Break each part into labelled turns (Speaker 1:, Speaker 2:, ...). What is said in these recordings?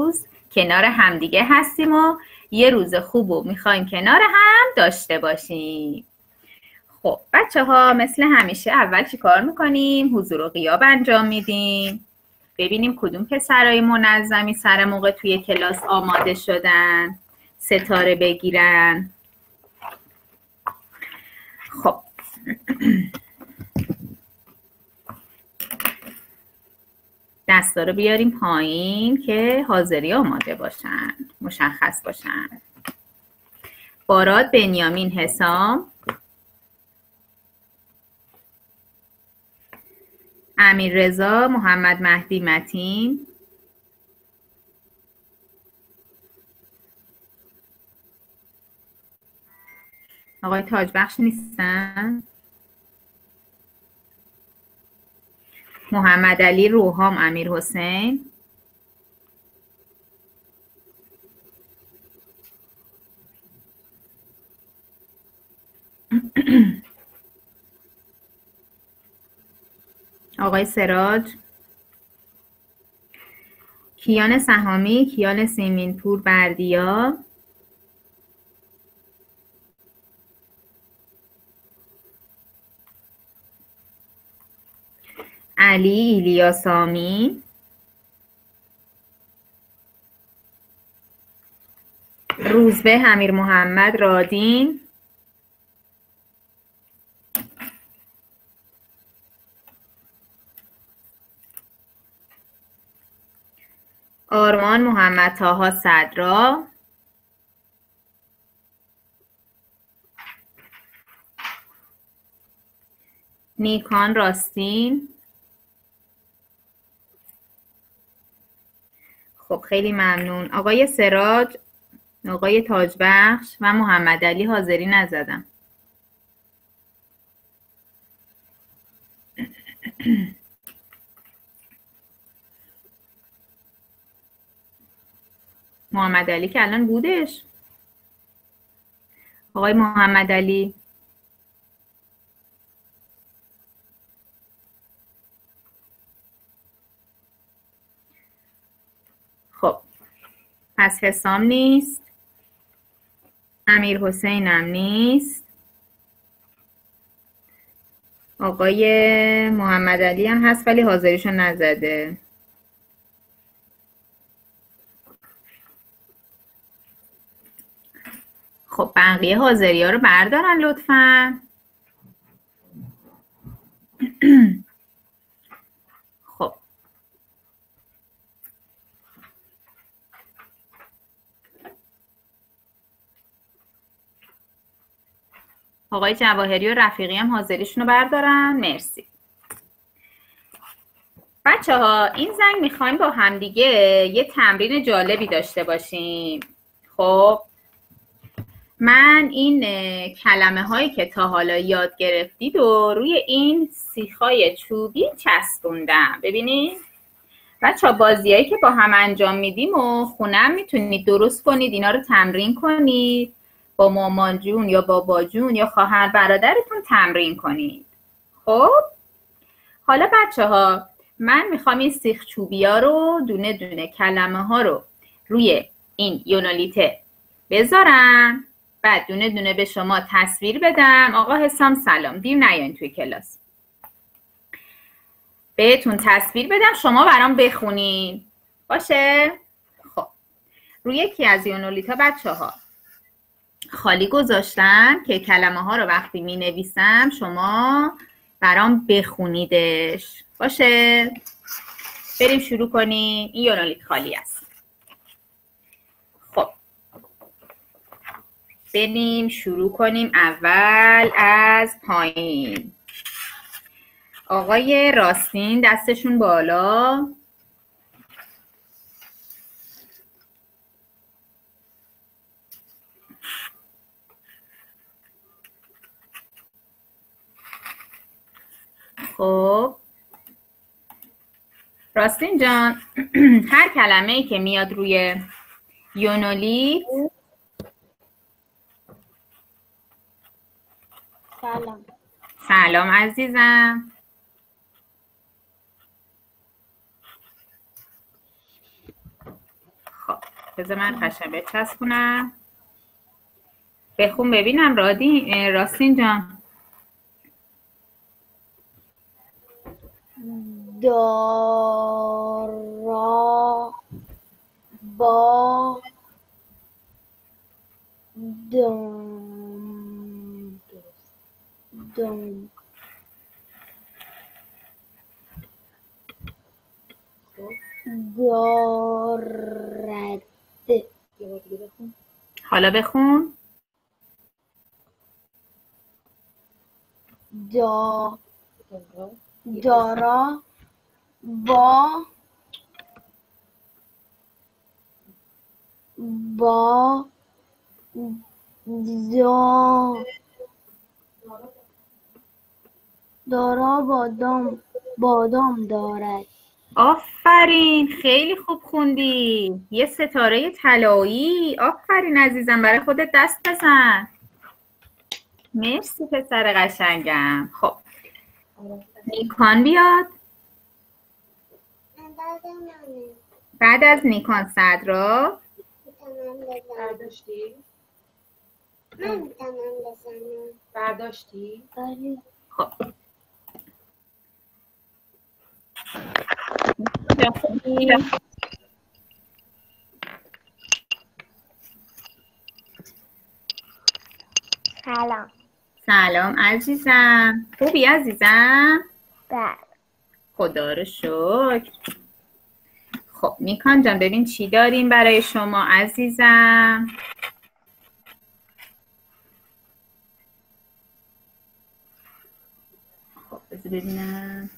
Speaker 1: روز کنار همدیگه هستیم و یه روز خوب و می‌خوایم کنار هم داشته باشیم. خب بچه ها مثل همیشه اول چی کار می‌کنیم؟ حضور و غیاب انجام میدیم. ببینیم کدوم پسرای منظمی سر موقع توی کلاس آماده شدن ستاره بگیرن. خب. دستا رو بیاریم پایین که حاضری آماده باشن مشخص باشن. باراد بنیامین حسام. امیر رضا محمد مهدی متین. آقای تاج بخش نیستن؟ محمد علی روحام امیر حسین. آقای سراج. کیان سهامی کیان سیمینپور بردیا. علی ایلیاسامی روزبه همیر محمد رادین. آرمان محمد تاها صدرا. نیکان راستین. خب خیلی ممنون. آقای سراج آقای تاجبخش و محمد علی حاضری نزدم. محمد علی که الان بودش؟ آقای محمد علی خب پس حسام نیست. امیر حسین هم نیست. آقای محمد علی هم هست ولی حاضریشو نزده. خب بقیه حاضری ها رو بردارن لطفا. آقای جواهری و رفیقی هم حاضریشون رو بردارن. مرسی. بچه ها این زنگ می‌خوایم با همدیگه یه تمرین جالبی داشته باشیم. خب من این کلمه هایی که تا حالا یاد گرفتید و روی این سیخای چوبی چسبوندم. ببینید بچه بازیایی که با هم انجام میدیم و خونم می‌تونید درست کنید اینا رو تمرین کنید. با مامان جون یا بابا جون یا خواهر برادرتون تمرین کنید. خب؟ حالا بچه ها من می‌خوام این سیخ چوبی ها رو دونه دونه کلمه ها رو روی این یونالیته بذارم. بعد دونه دونه به شما تصویر بدم. آقا حسام سلام. دیر نیاین توی کلاس. بهتون تصویر بدم. شما برام بخونین. باشه؟ خب. روی یکی از یونولیتا بچه ها خالی گذاشتم که کلمه ها رو وقتی می نویسم شما برام بخونیدش. باشه. بریم شروع کنیم. این یونولیت خالی است. بریم شروع کنیم. اول از پایین. آقای راستین دستشون بالا خب راستین جان هر کلمه ای که میاد روی یونولیت
Speaker 2: سلام.
Speaker 1: سلام عزیزم. بذار من قشنگ بچسبونم. بخون ببینم رادی راستین جان.
Speaker 2: دارا با دم دم دارد
Speaker 1: حالا بخون.
Speaker 2: دا دارا. با با دا دارا بادام بادام دارد.
Speaker 1: آفرین خیلی خوب خوندی. یه ستاره طلایی. آفرین عزیزم برای خودت دست بزن. مرسی پسر قشنگم. خب نیکان بیاد. بعد از نیکان صدرا
Speaker 3: برداشتی؟
Speaker 2: من می‌تونم بزنم
Speaker 3: برداشتی؟
Speaker 2: بله
Speaker 1: خب.
Speaker 2: سلام.
Speaker 1: سلام عزیزم. خوبی عزیزم؟
Speaker 2: بله.
Speaker 1: خدا رو شکر. خب نیکان جان ببین چی داریم برای شما عزیزم. خب بذار ببینم.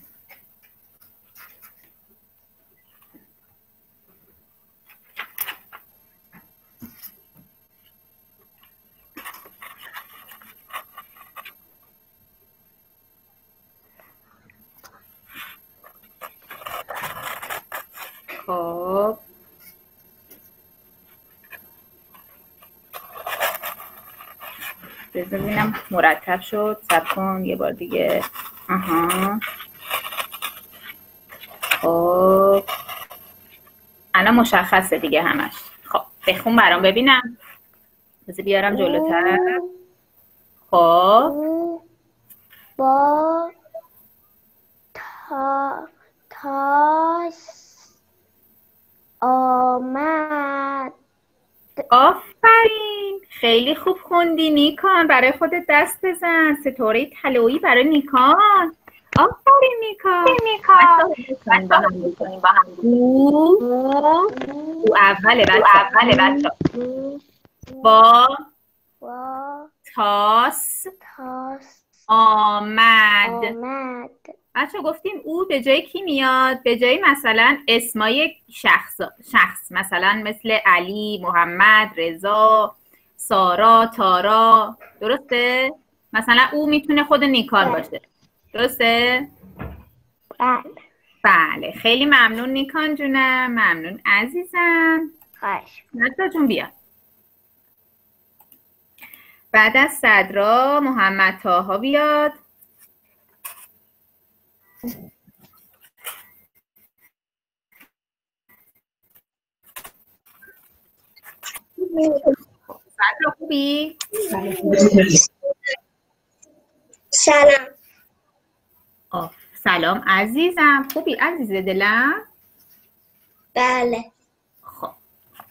Speaker 1: خب. ببینم. مرتب شد. سب کن. یه بار دیگه. آها. خب. الان مشخصه دیگه همش. خب. بخون برام ببینم. بذار بیارم جلوتر. خب
Speaker 2: او با تا تاس آمد
Speaker 1: آفرین خیلی خوب خوندی نیکان. برای خودت دست بزن. ستاره طلایی برای نیکان. آفرین نیکان. نیکان. او او اوله بچه اوله بچه با
Speaker 2: با
Speaker 1: تاس.
Speaker 2: تاس.
Speaker 1: آمد.
Speaker 2: آمد.
Speaker 1: بچه گفتیم او به جای کی میاد؟ به جای مثلا اسمای شخص شخص. مثلا مثل علی محمد رضا. سارا تارا. درسته؟ مثلا او می‌تونه خود نیکان باشه. درسته؟
Speaker 2: بله.
Speaker 1: بله. خیلی ممنون نیکان جونم. ممنون عزیزم.
Speaker 2: خواهش.
Speaker 1: نجلا جون بیا. بعد از صدرا محمد تاها بیاد. صدرا خوبی؟
Speaker 2: سلام.
Speaker 1: آه. سلام. عزیزم. خوبی؟ عزیز دلم؟
Speaker 2: بله.
Speaker 1: خب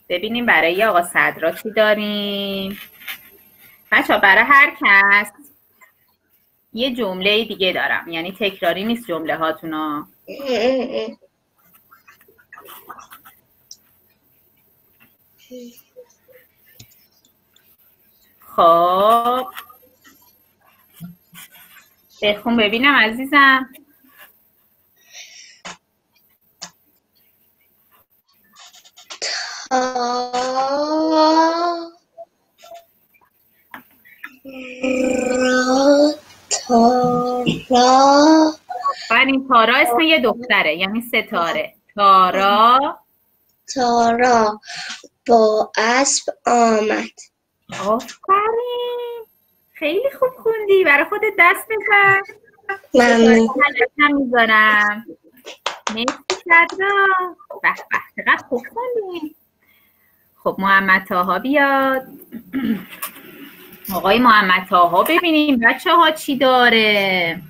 Speaker 1: ببینیم برای آقا صدرا چی داریم. بچه برای هر کس یه جمله دیگه دارم. یعنی تکراری نیست جمله هاتونا خب. بخون ببینم عزیزم.
Speaker 2: تا تارا
Speaker 1: این تارا اسم یه دختره یعنی ستاره. تارا.
Speaker 2: تارا با اسب آمد.
Speaker 1: آفرین. خیلی خوب خوندی. برای خودت دست بزن
Speaker 2: ممنون.
Speaker 1: هم می‌ذارم مرسی صدرا به به. چقدر خوب خوندی. خب محمد تاها بیاد. آقای محمد تاها ببینیم بچه ها چی داره.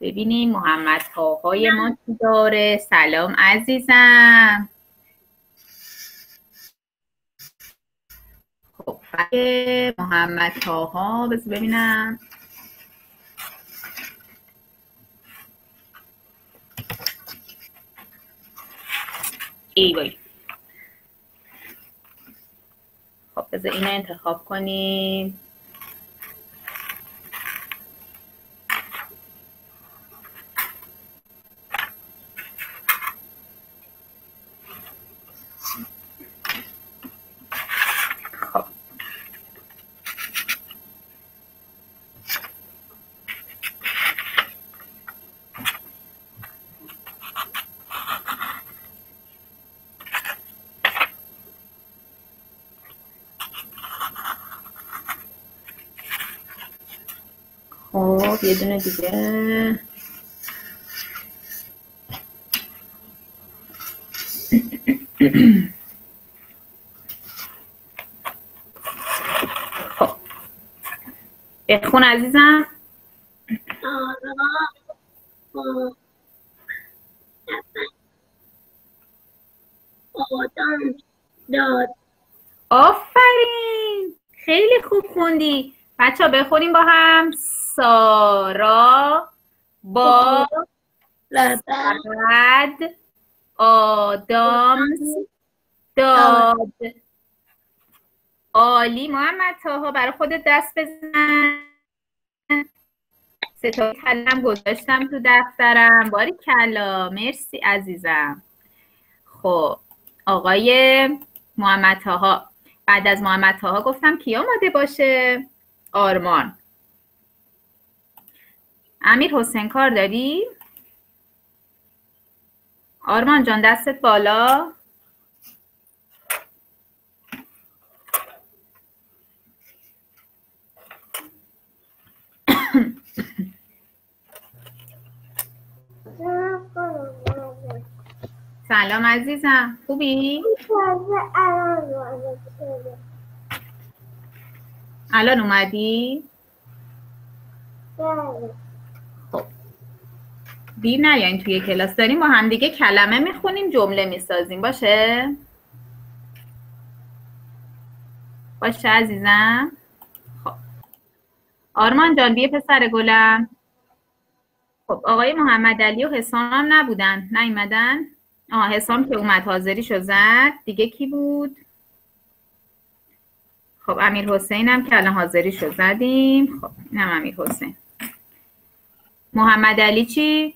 Speaker 1: ببینیم محمد تاهای ما چی داره. سلام عزیزم. خب محمد تاها بذار ببینم. ای وای. خب بذار اینو انتخاب کنیم خب خب یه دونه دیگه. خب. بخون عزیزم؟
Speaker 2: آدم داد
Speaker 1: آفرین! خیلی خوب خوندی. بچه ها بخونیم با هم. سارا با بعد آدم داد. عالی محمد تاها برای خودت دست بزن. ستا کلم گذاشتم تو دفترم. باری کلا. مرسی عزیزم. خب آقای محمد تاها. بعد از محمد تاها گفتم کی آماده باشه؟ آرمان. امیر حسین کار داری؟ آرمان جان دستت بالا سلام عزیزم خوبی؟ الان اومدی؟ دیر نیاین توی کلاس. داریم با همدیگه کلمه می‌خونیم جمله می‌سازیم. باشه؟ باشه عزیزم؟ خب. آرمان جان بیا پسر گلم. خب آقای محمد علی و حسام هم نبودن. نیومدن؟ آه حسام که اومد حاضری شو زد. دیگه کی بود؟ خب امیر حسین هم که الان حاضری شو زدیم. خب اینم امیر حسین. محمد علی چی؟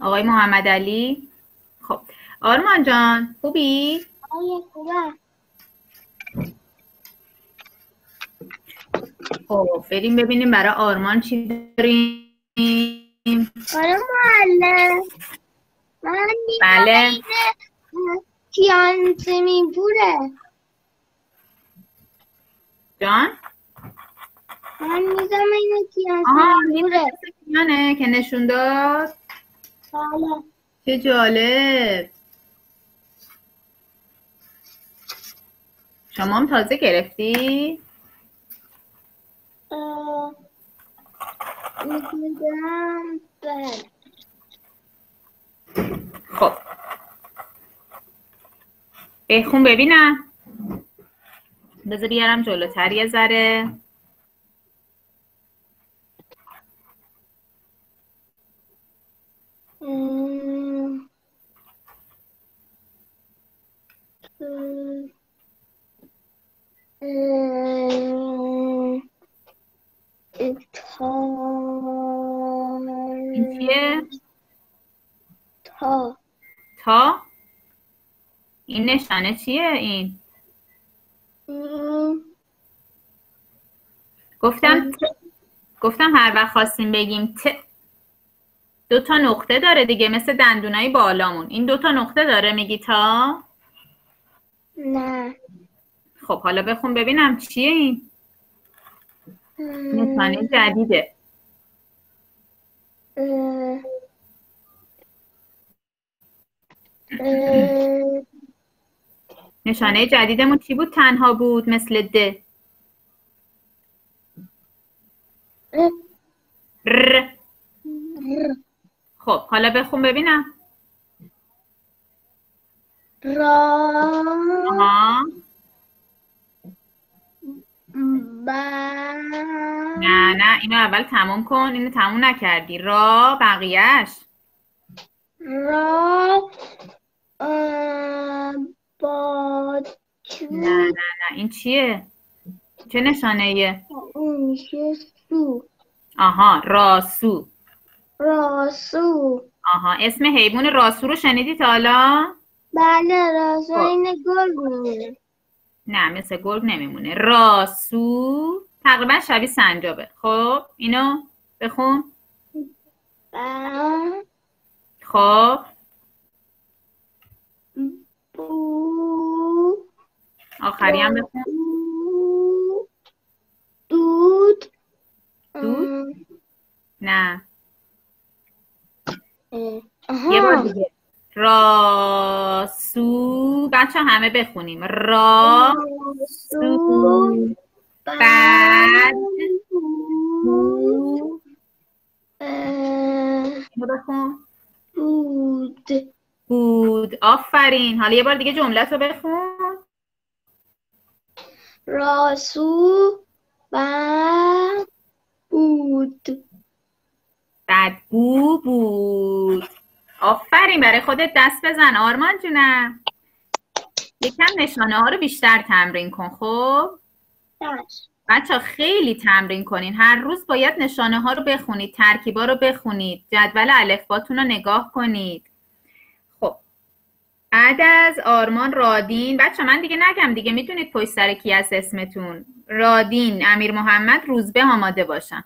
Speaker 1: آقای محمد علی. خب آرمان جان خوبی؟ خب بریم ببینیم برای آرمان چی داریم.
Speaker 2: آره معلم من
Speaker 1: بله.
Speaker 2: کیانتمی بوره
Speaker 1: جان؟
Speaker 2: من میزم اینه
Speaker 1: آها
Speaker 2: کیانتمی
Speaker 1: این
Speaker 2: بوره
Speaker 1: یانه که نشون داد.
Speaker 2: بله
Speaker 1: چه جالب. شما هم تازه گرفتی؟
Speaker 2: اه، بله
Speaker 1: خب. بخون ببینم. بذار بیارم جلوتر یه ذره.
Speaker 2: تا؟ تا
Speaker 1: این نشانه چیه این؟ گفتم. گفتم هر وقت خواستیم بگیم ت دو تا نقطه داره دیگه مثل دندونای بالامون. این دو تا نقطه داره؟ میگی تا؟
Speaker 2: نه.
Speaker 1: خب حالا بخون ببینم چیه این. نشانه جدیده.
Speaker 2: اه، اه،
Speaker 1: نشانه جدیدمون چی بود؟ تنها بود مثل د. ر. خب حالا بخون ببینم.
Speaker 2: را با.
Speaker 1: نه نه اینو اول تموم کن اینو تموم نکردی. را بقیهش
Speaker 2: را با
Speaker 1: نه نه نه این چیه؟ چه نشانه ایه
Speaker 2: اون میشه سو.
Speaker 1: آها راسو
Speaker 2: راسو.
Speaker 1: آها اسم حیوان راسو رو شنیدی تا حالا؟
Speaker 2: بله راسو
Speaker 1: خب.
Speaker 2: این گل میمونه
Speaker 1: نه مثل گرگ نمیمونه. راسو تقریبا شبیه سنجابه. خب اینو بخون.
Speaker 2: با
Speaker 1: خب.
Speaker 2: بو
Speaker 1: آخری هم بخون.
Speaker 2: دود.
Speaker 1: دود؟ نه.
Speaker 2: اه،
Speaker 1: یه بار
Speaker 2: آها.
Speaker 1: دیگه. راسو بچه همه بخونیم. را
Speaker 2: راسو
Speaker 1: بعد بخون.
Speaker 2: بود.
Speaker 1: بود. آفرین. حالا یه بار دیگه جملت رو بخون
Speaker 2: راسو و بود.
Speaker 1: بدبو بود. آفرین برای خودت دست بزن. آرمان جونم. یکم نشانه ها رو بیشتر تمرین کن خب؟ بچه خیلی تمرین کنین. هر روز باید نشانه ها رو بخونید ترکیبا رو بخونید. جدول الفباتون رو نگاه کنید. خب. بعد از آرمان رادین. بچه من دیگه نگم دیگه. می‌دونید پشت سر کی از اسمتون. رادین امیر محمد روزبه آماده باشن.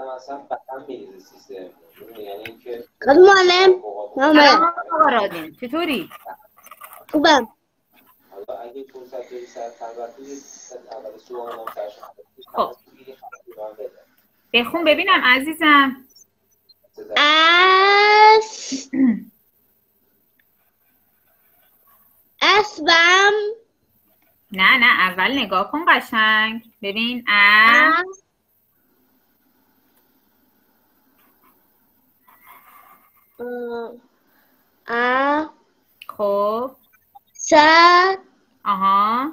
Speaker 3: بعدم اصلا بدن میریزه سیستم؟ یعنی اینکه
Speaker 2: خب معلم.
Speaker 1: رادین چطوری؟
Speaker 2: خوبم.
Speaker 3: حالا اگه فرصت بری سر یه اول سوال هم
Speaker 1: خب. بخون ببینم عزیزم.
Speaker 2: اس. اسبم
Speaker 1: نه نه اول نگاه کن قشنگ. ببین ا
Speaker 2: ا
Speaker 1: خب.
Speaker 2: صد
Speaker 1: آها.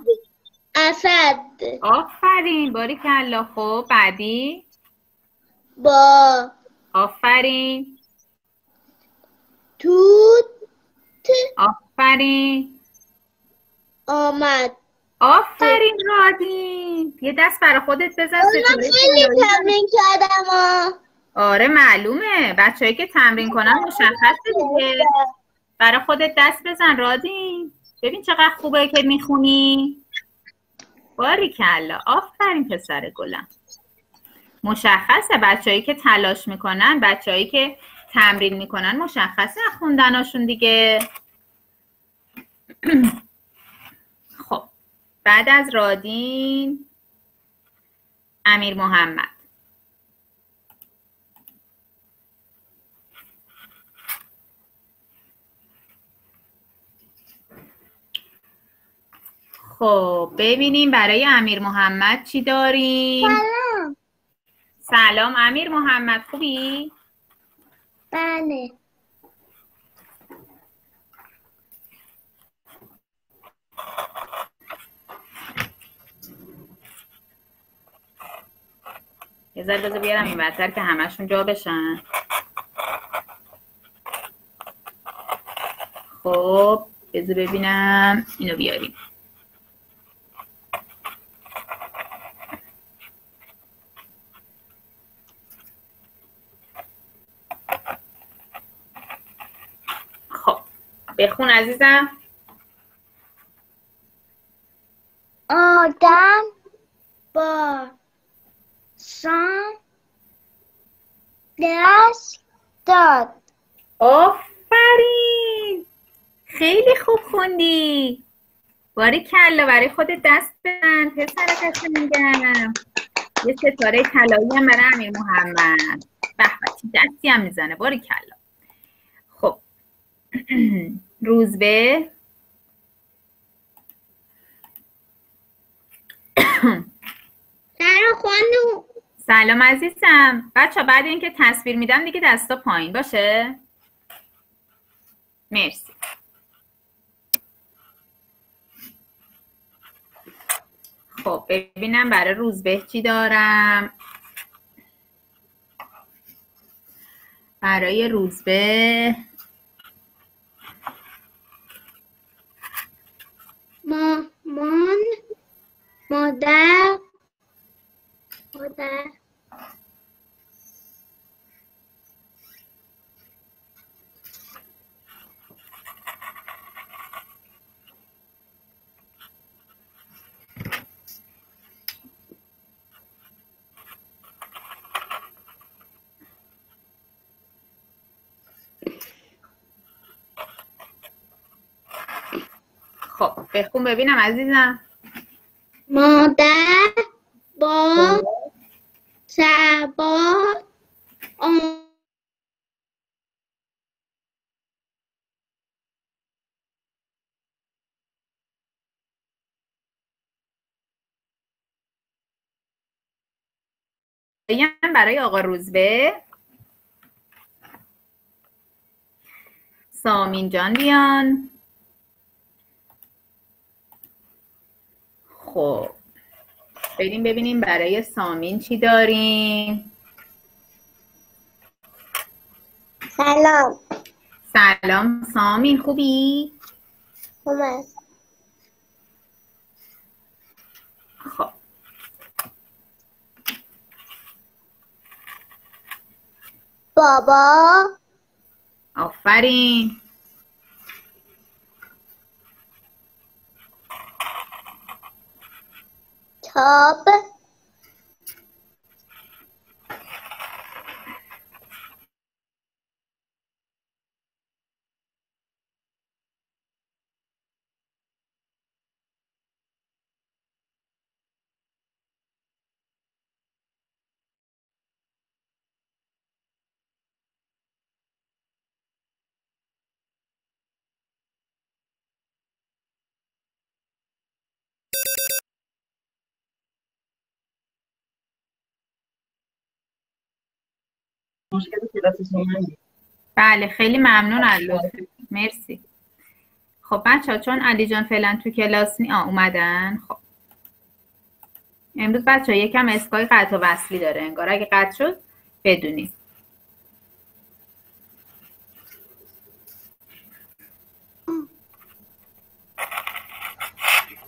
Speaker 2: اسد.
Speaker 1: آفرین. باری کلا خب. بعدی؟
Speaker 2: با.
Speaker 1: آفرین.
Speaker 2: توت.
Speaker 1: آفرین.
Speaker 2: آمد.
Speaker 1: آفرین رادین یه دست برای خودت بزن
Speaker 2: من خیلی. تمرین کردم.
Speaker 1: آره معلومه. بچههایی که تمرین کنن مشخصه دیگه. برای خودت دست بزن رادین ببین چقدر خوبه که می‌خونی. باری کلا آفرین پسر گلم. مشخصه. بچههایی که تلاش می‌کنن بچههایی که تمرین می‌کنن مشخصه خوندناشون دیگه. خب. بعد از رادین امیر محمد. خب ببینیم برای امیر محمد چی داریم؟
Speaker 2: سلام.
Speaker 1: سلام امیر محمد خوبی؟
Speaker 2: بله.
Speaker 1: یه ذره بذار بیارم این بدتر که همشون جا بشن. خب بذار ببینم. اینو بیاریم. بخون عزیزم.
Speaker 2: آدم با سام دست داد.
Speaker 1: آفرین! خیلی خوب خوندی. باری کلا برای خود دست بزن. پسر قشنگم یه ستاره طلایی هم برای امیر محمد. به دستی هم می‌زنه. باری کلا. خب. روزبه
Speaker 2: خانو
Speaker 1: سلام عزیزم. بچه بعد اینکه تصویر میدم دیگه دستا پایین. باشه؟ مرسی. خب ببینم برای روزبه چی دارم. برای روزبه
Speaker 2: مامان مادر مادر
Speaker 1: خب بخون ببینم عزیزم
Speaker 2: مادر با سبا
Speaker 1: بگم برای آقا روزبه سامین جان بیان خب بریم ببینیم برای سامین چی داریم.
Speaker 2: سلام.
Speaker 1: سلام سامین خوبی؟
Speaker 2: اومد
Speaker 1: خب.
Speaker 2: بابا.
Speaker 1: آفرین.
Speaker 2: Up.
Speaker 1: بله خیلی ممنون از مرسی. خب بچه ها چون علی جان فعلا تو کلاس نی آه اومدن. خب. امروز بچه ها یکم اسکای قطع و وصلی داره انگار. اگه قطع شد بدونید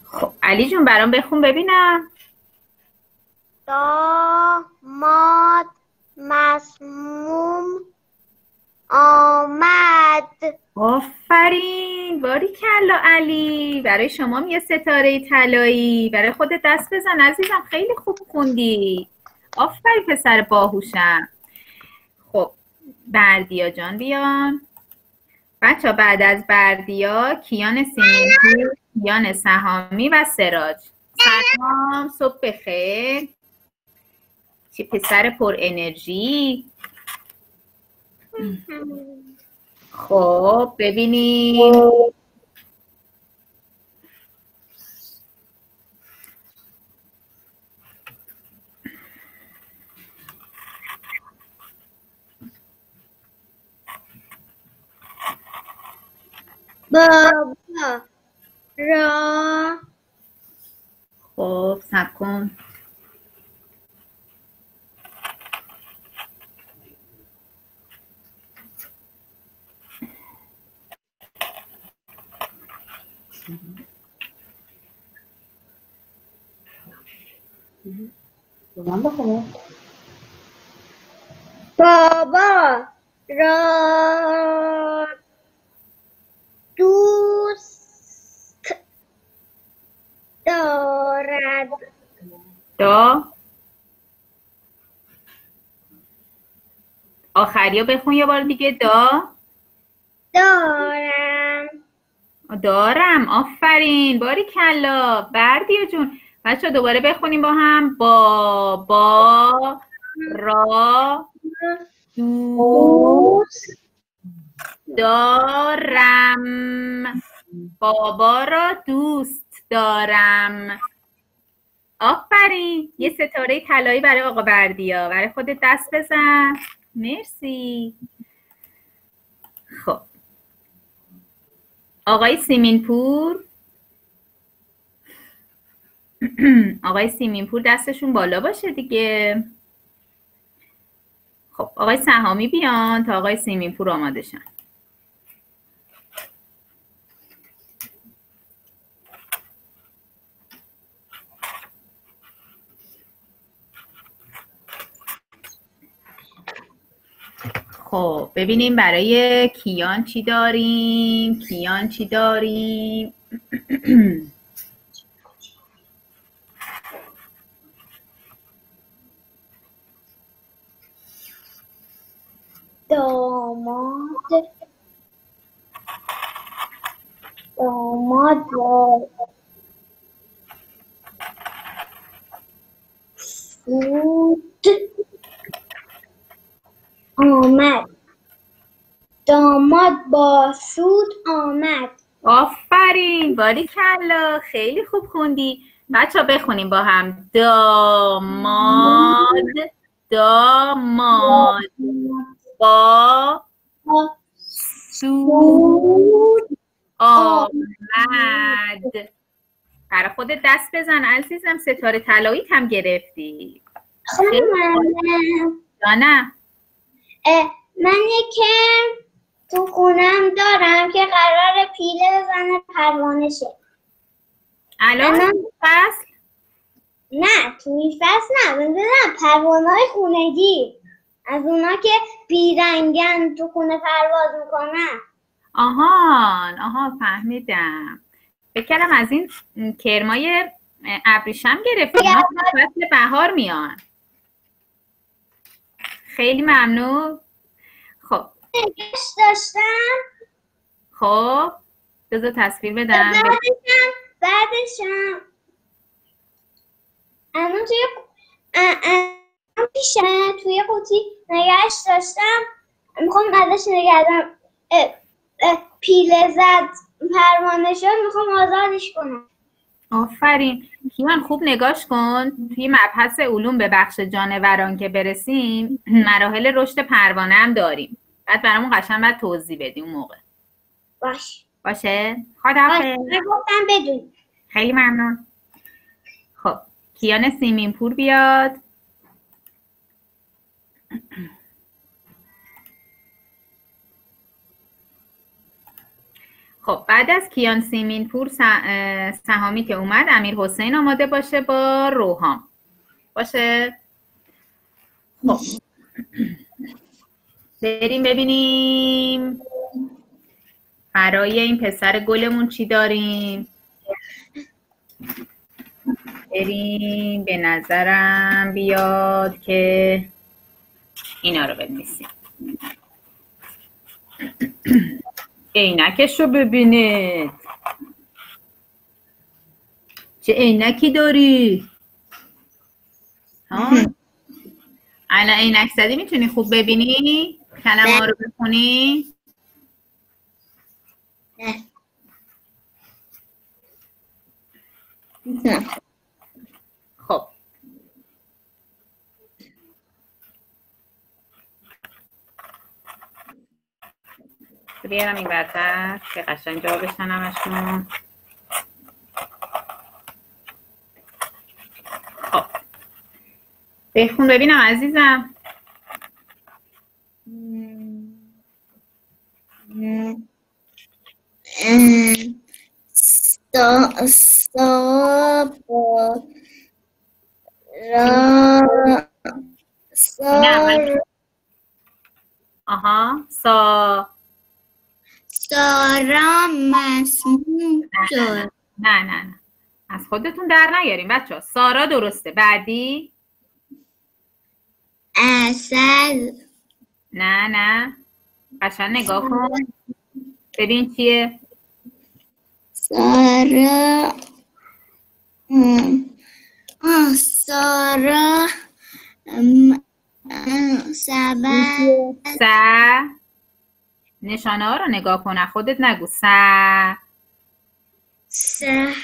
Speaker 1: خب علی جون برام بخون ببینم.
Speaker 2: داماد. مسموم آمد.
Speaker 1: آفرین. باری کلا علی. برای شما یه ستاره طلایی. برای خودت دست بزن عزیزم. خیلی خوب خوندی. آفرین پسر باهوشم. خب بردیا جان بیان. بچه بعد از بردیا کیان سیمینتی کیان سهامی و سراج. سلام صبح بخیر. چه پسر پر انرژی. خب ببینیم.
Speaker 2: بابا را.
Speaker 1: خب سب کن.
Speaker 2: بابا را دوست دارد
Speaker 1: دا آخریا بخون یه بار دیگه دا
Speaker 2: دارم
Speaker 1: دارم آفرین. باری کلا. بردیا جون. بچه دوباره بخونیم با هم. با با را دوست دارم. بابا را دوست دارم. آفرین. یه ستاره طلایی برای آقا بردیا. برای خودت دست بزن. مرسی. خب. آقای سیمینپور. آقای سیمینپور دستشون بالا باشه دیگه. خب آقای سهامی بیان تا آقای سیمینپور آماده شن. خب ببینیم برای کیان چی داریم؟ کیان چی داریم؟
Speaker 2: داماد. داماد. سود. آمد. داماد با سود آمد.
Speaker 1: آفرین باری کلا. خیلی خوب خوندی. بچه بخونیم با هم. داماد داماد. با سود آمد. برای خودت دست بزن عزیزم. ستاره طلایی هم گرفتی. نه؟
Speaker 2: من یکم تو خونم دارم که قرار پیله بزنه پروانه شه
Speaker 1: الان فصل؟
Speaker 2: نه تو این فصل نه. بدونم پروانه های خونگی از اونا که بیرنگن تو خونه پرواز می‌کنن.
Speaker 1: آهان آها فهمیدم. فکر کردم از این کرمای ابریشم تو فصل بهار میان. خیلی ممنون. خب.
Speaker 2: نگهش داشتم.
Speaker 1: خب بذار تصویر بدم.
Speaker 2: بعدشم بعدشم. الان توی پیشم توی قوطی نگهش داشتم. می‌خوام ازش نگردم پیله زد. پروانه شد. می‌خوام آزادش کنم.
Speaker 1: آفرین. کیان خوب نگاش کن. توی مبحث علوم به بخش جانوران که برسیم مراحل رشد پروانه هم داریم. بعد برامون قشنگ باید توضیح بدیم اون موقع.
Speaker 2: باش
Speaker 1: باشه؟
Speaker 2: من گفتم بدون
Speaker 1: خیلی ممنون. خب کیان سیمینپور بیاد. خب بعد از کیان سیمینپور س- اه، سهامی که اومد امیر حسین آماده باشه با رهام. باشه؟ خب. بریم ببینیم برای این پسر گلمون چی داریم. بریم به نظرم بیاد که اینا رو بنویسیم. عینکش رو ببینید چه عینکی داری؟ ها؟ الان عینک زدی می‌تونی خوب ببینی؟ کلمه رو بخونی؟ خب بیارم این برتر که قشنگ جا بشن همشون خب. بخون ببینم عزیزم.
Speaker 2: سا سا با را سا
Speaker 1: آها سا.
Speaker 2: سارا مسموم شد.
Speaker 1: نه نه نه از خودتون در نیاریم بچه ها. سارا درسته. بعدی؟
Speaker 2: اصل
Speaker 1: نه نه. قشن نگاه کن. ببین چیه.
Speaker 2: سارا. ام. آه سارا. ام، ام، سبت
Speaker 1: س نشانه ها رو نگاه کن خودت نگو. س.
Speaker 2: سهر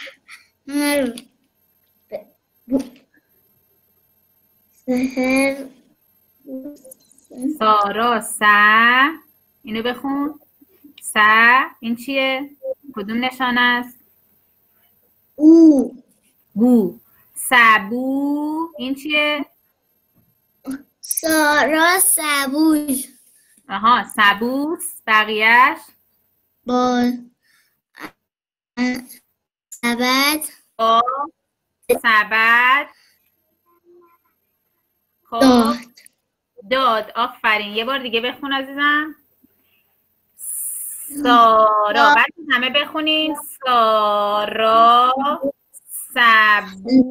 Speaker 2: سهر
Speaker 1: سارا س. اینو بخون. س. این چیه؟ کدوم نشانه است؟
Speaker 2: او.
Speaker 1: بو. سبو این چیه؟
Speaker 2: سارا سبوج.
Speaker 1: آها سبوس بقیهش
Speaker 2: با سبت
Speaker 1: با سبد. خب.
Speaker 2: داد.
Speaker 1: داد. آفرین. یه بار دیگه بخون عزیزم. سارا. بعد همه بخونین. سارا سبوس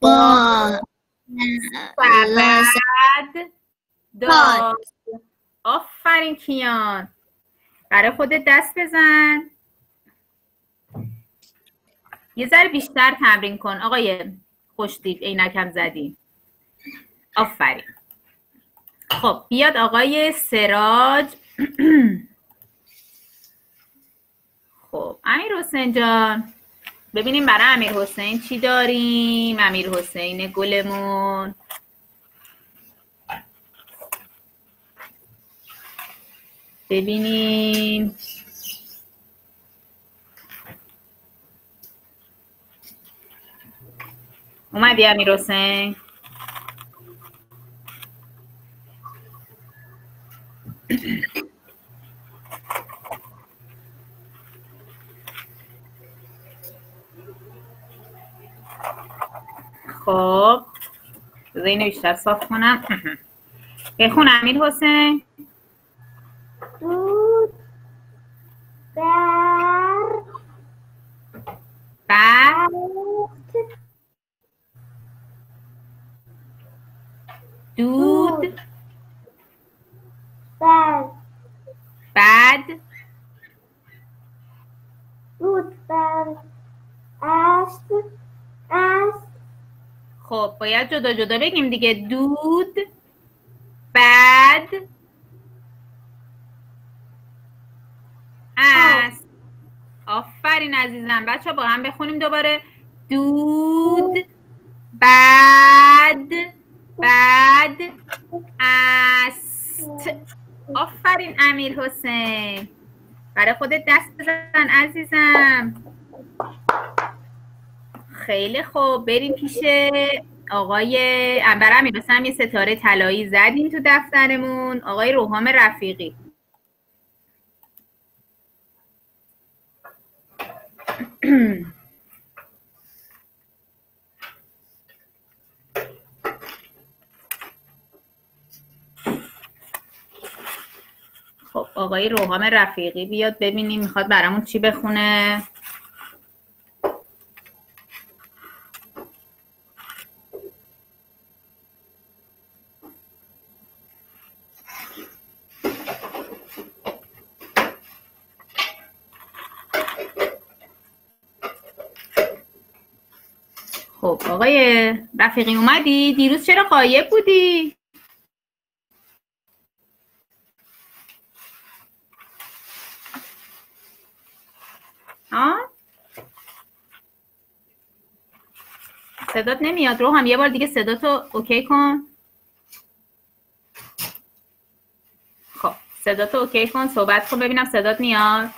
Speaker 2: با
Speaker 1: سبد. داد. آفرین کیان. برای خودت دست بزن. یه ذره بیشتر تمرین کن. آقای خوشتیب عینکم زدی. آفرین. خب بیاد آقای سراج. خب امیر حسین جان. ببینیم برای امیر حسین چی داریم؟ امیر حسین گلمون. ببینیم. اومدی امیر حسین؟ خب بذار اینو بیشتر صاف کنم. بخون امیر حسین.
Speaker 2: دود بر
Speaker 1: بعد دود
Speaker 2: بر
Speaker 1: بعد
Speaker 2: دود بر است است
Speaker 1: خب باید جدا جدا بگیم دیگه. دود بعد است آفرین عزیزم. بچه با هم بخونیم دوباره. دود بعد بعد است. آفرین امیر حسین. برای خودت دست بزن عزیزم. خیلی خوب. بریم پیش آقای انبر امیر حسین. یه ستاره طلایی زدیم تو دفترمون. آقای روحام رفیقی. خب آقای روحام رفیقی بیاد ببینیم می‌خواد برامون چی بخونه خب آقای رفیقی اومدی؟ دیروز چرا غایب بودی؟ ها صدات نمیاد. رو هم یه بار دیگه صداتو اوکی کن. خب صداتو اوکی کن صحبت کن ببینم صدات میاد.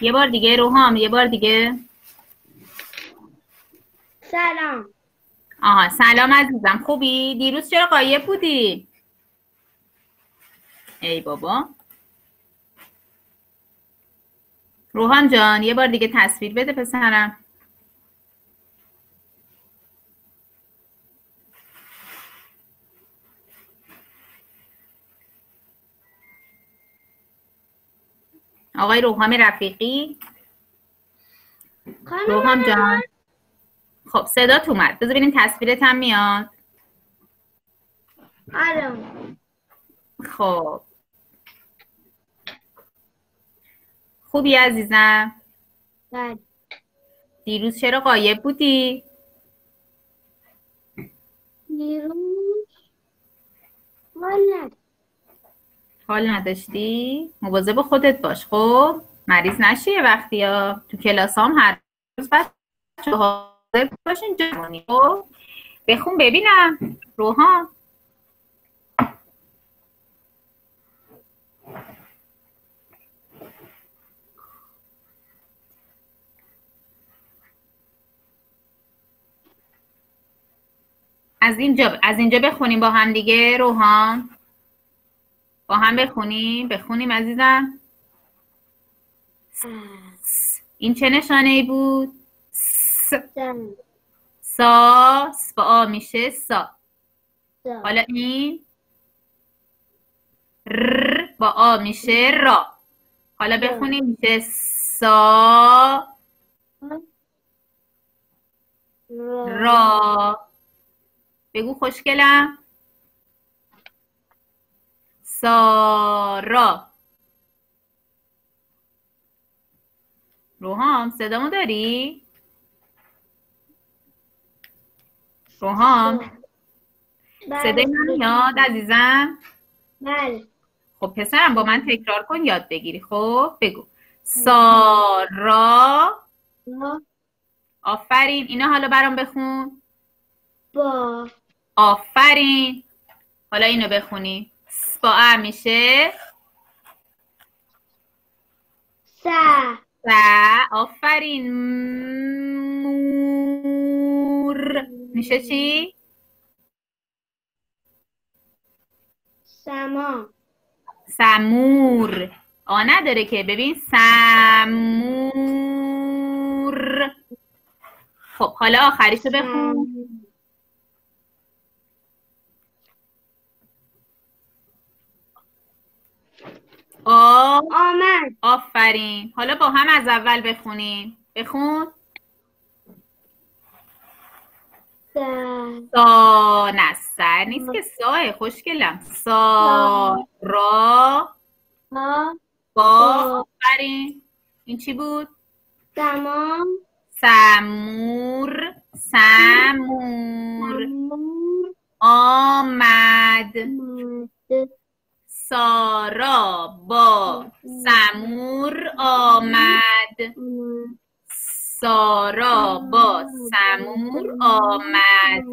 Speaker 1: یه بار دیگه روحام یه بار دیگه.
Speaker 2: سلام.
Speaker 1: آها سلام عزیزم. خوبی؟ دیروز چرا غایب بودی؟ ای بابا. روحان جان یه بار دیگه تصویر بده پسرم. آقای روحام رفیقی؟ روحام جان. خب صدات اومد. بذار ببینیم تصویرت هم میاد.
Speaker 2: آره.
Speaker 1: خب. خوبی عزیزم؟
Speaker 2: بله.
Speaker 1: دیروز چرا قایب بودی؟
Speaker 2: دیروز ندارم.
Speaker 1: حال نداشتی؟ مواظب خودت باش. خب مریض نشی وقتی ها تو کلاس هم هر روز بچه حاضر باشین جمعونی خب بخون ببینم. روحان. از اینجا از اینجا بخونیم با هم دیگه. روحان. با هم بخونیم. بخونیم عزیزم. این چه نشانه ای بود؟ س. سا. با آ میشه سا. حالا این ر با آ میشه را. حالا بخونیم. میشه سا. را. بگو خوشگلم. سارا. روحام صدامو داری؟ روحام
Speaker 2: بله.
Speaker 1: صدای من میاد عزیزم؟
Speaker 2: بله.
Speaker 1: خب پسرم با من تکرار کن یاد بگیری. خب بگو. سارا.
Speaker 2: با
Speaker 1: آفرین. اینا حالا برام بخون.
Speaker 2: با.
Speaker 1: آفرین. حالا اینو بخونی. با ا میشه؟
Speaker 2: س
Speaker 1: س آفرین. مور. میشه چی؟
Speaker 2: سما.
Speaker 1: سمور. آ نداره که. ببین سمور. خب حالا آخریشو بخون. آ.
Speaker 2: آمد.
Speaker 1: آفرین. حالا با هم از اول بخونیم. بخون. سا. نه سر نیست که ساه. خوشگلم. سا. را. با. آفرین. این چی بود؟
Speaker 2: تمام
Speaker 1: سمور. سمور.
Speaker 2: مور
Speaker 1: آمد.
Speaker 2: مد
Speaker 1: سارا با سمور آمد. سارا با سمور آمد.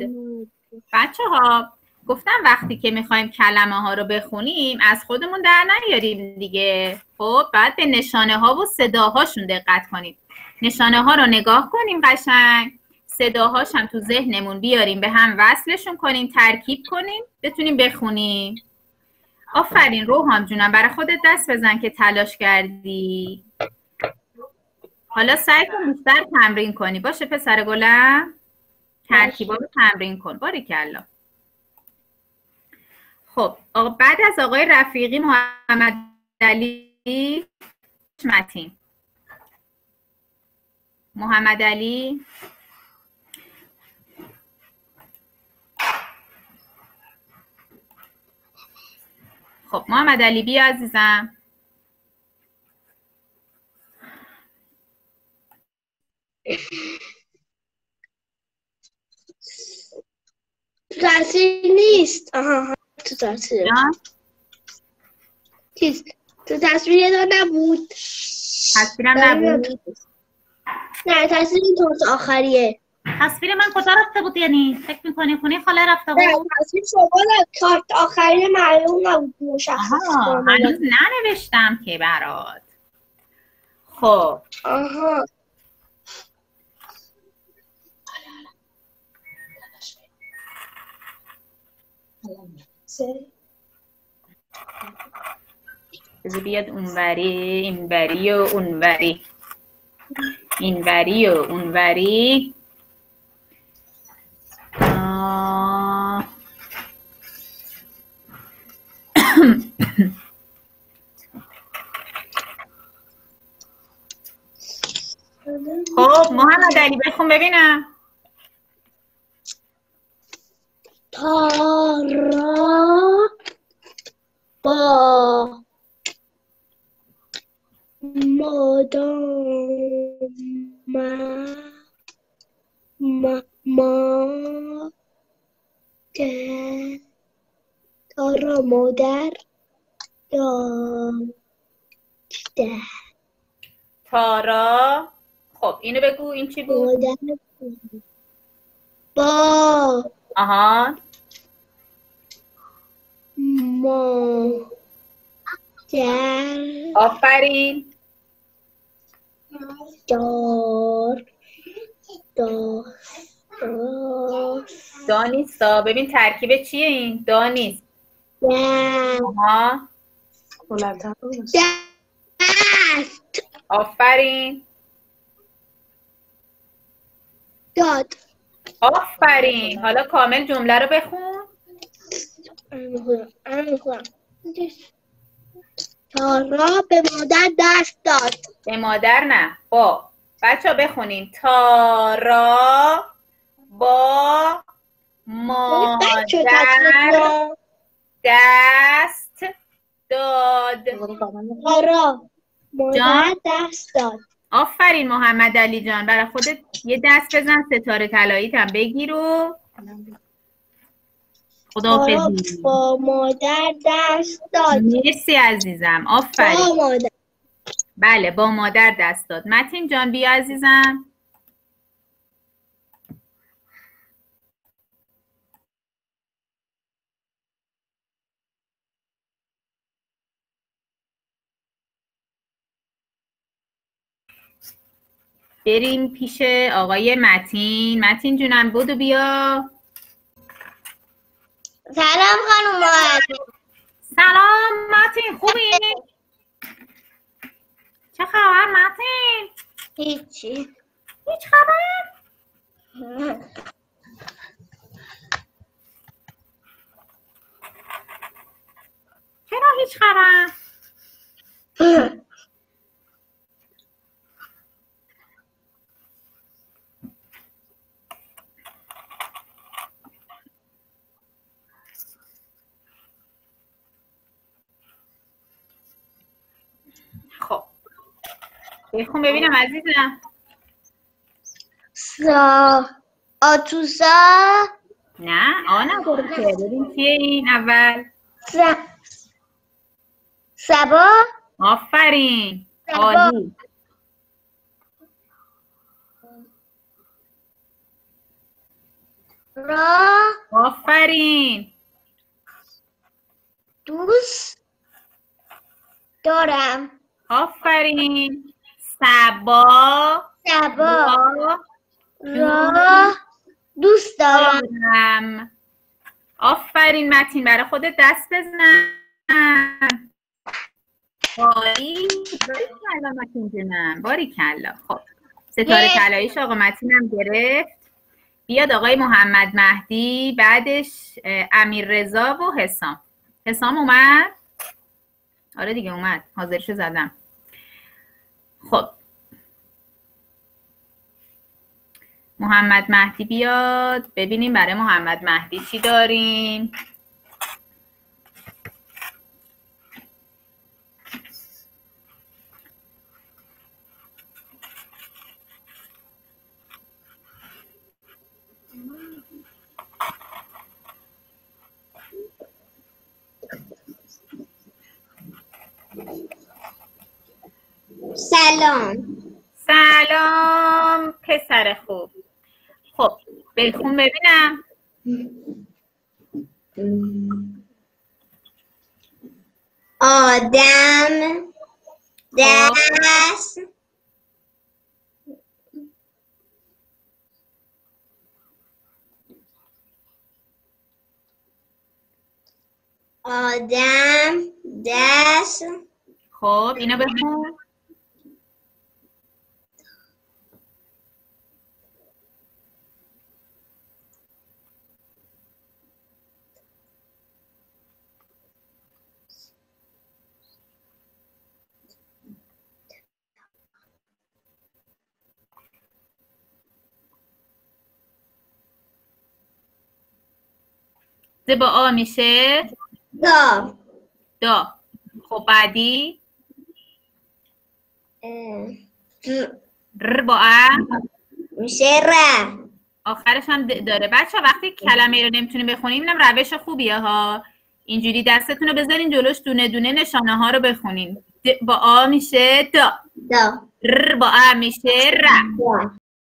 Speaker 1: بچه ها گفتم وقتی که می‌خوایم کلمه ها رو بخونیم از خودمون در نیاریم دیگه. خب بعد به نشانه ها و صداهاشون دقت کنیم. نشانه ها رو نگاه کنیم قشنگ. صداهاش هم تو ذهنمون بیاریم به هم وصلشون کنیم ترکیب کنیم بتونیم بخونیم. آفرین روحام جونم. برای خودت دست بزن که تلاش کردی. حالا سعی کن بیشتر تمرین کنی. باشه پسر گلم. ترکیبا رو تمرین کن. باریکلا خب آقا بعد از آقای رفیقی محمد علی متین محمد علی؟ خب محمد علی بیا عزیزم.
Speaker 2: تو نیست. آها تو تصویر
Speaker 1: جان؟
Speaker 2: چیز تو تصویر نبود.
Speaker 1: تصویرم نبود.
Speaker 2: نه تصویر طرز آخریه.
Speaker 1: تصویر من کجا رفته بود یعنی؟ فکر می‌کنی خونه خاله رفته بود؟
Speaker 2: تصویر شما کارت آخری معلوم نبود مشخص.
Speaker 1: هنوز ننوشتم که برات. خب.
Speaker 2: آها.
Speaker 1: بذار بیاد اونوری اینوری و اونوری. اینوری و اونوری آه. خب محمد علی بخون ببینم.
Speaker 2: تارا با مادام ما ما تارا مادر داشته
Speaker 1: تارا خب اینو بگو این چی بود؟
Speaker 2: با.
Speaker 1: آها.
Speaker 2: مادر
Speaker 1: آفرین.
Speaker 2: دار.
Speaker 1: دانیستا ببین ترکیب چیه این؟ دانیست
Speaker 2: دست.
Speaker 1: آها.
Speaker 2: دست.
Speaker 1: آفرین.
Speaker 2: داد.
Speaker 1: آفرین. حالا کامل جمله رو بخون.
Speaker 2: تارا به مادر دست داد.
Speaker 1: به مادر نه. با. بچه بخونین تارا با مادر دست داد.
Speaker 2: تارا مادر؟ دست داد.
Speaker 1: آفرین محمد علی جان. برای خودت یه دست بزن ستاره طلاییت هم بگیر و خداحافظی.
Speaker 2: با مادر دست داد.
Speaker 1: مرسی عزیزم. آفرین.
Speaker 2: با مادر.
Speaker 1: بله با مادر دست داد. متین جان بیا عزیزم. بریم پیش آقای متین متین جونم بودو بیا
Speaker 2: سلام خانم
Speaker 1: سلام متین خوبی؟ چه خبر متین؟
Speaker 2: هیچی
Speaker 1: هیچ خبر؟ چرا هیچ خبر؟ خب. بخون ببینم عزیزم.
Speaker 2: سا آتوسا
Speaker 1: نه آنا برو ببین کیه این اول.
Speaker 2: س... سبا.
Speaker 1: آفرین. عالی.
Speaker 2: را.
Speaker 1: آفرین.
Speaker 2: دوست. دارم.
Speaker 1: آفرین. سبا.
Speaker 2: سبا.
Speaker 1: با
Speaker 2: را دوست دارم
Speaker 1: دارم آفرین متین برای خودت دست بزن. باری. باری کلا متین جونم. باری کلا. خب. ستاره. طلاییش آقا متینم گرفت. بیاد آقای محمد مهدی بعدش امیر رضا و حسام. حسام اومد؟ آره دیگه اومد. حاضرشو زدم. خب. محمد مهدی بیاد. ببینیم برای محمد مهدی چی داریم.
Speaker 2: سلام.
Speaker 1: سلام پسر خوب. خب بخون ببینم.
Speaker 2: آدم دست. آدم دست.
Speaker 1: خب اینو بخون ز با آ میشه؟
Speaker 2: دا.
Speaker 1: دا. خب بعدی؟
Speaker 2: ر-
Speaker 1: با ا؟
Speaker 2: میشه ر.
Speaker 1: آخرش هم داره. بچه وقتی کلمه رو نمی‌تونیم بخونیم اینم روش خوبیه ها. اینجوری دستتون رو بذارین جلوش دونه دونه نشانه ها رو بخونین. با آ میشه دا.
Speaker 2: دا.
Speaker 1: ر با ا میشه ر.